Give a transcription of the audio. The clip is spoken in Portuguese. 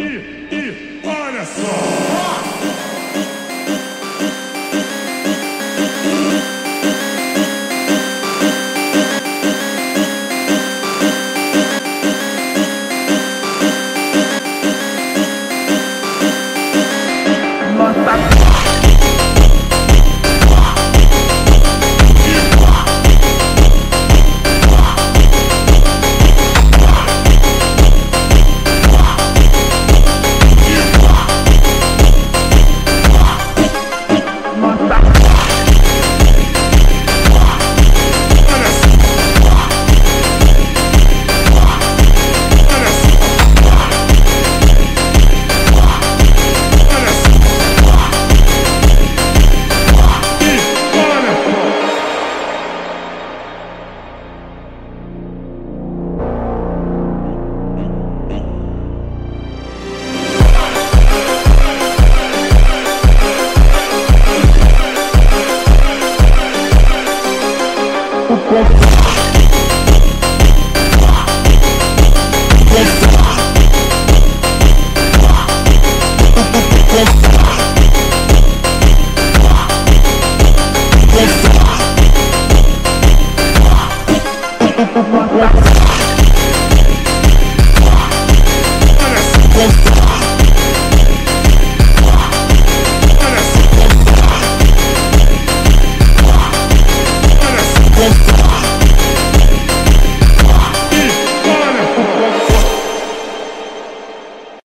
e, e, olha só! Nossa What?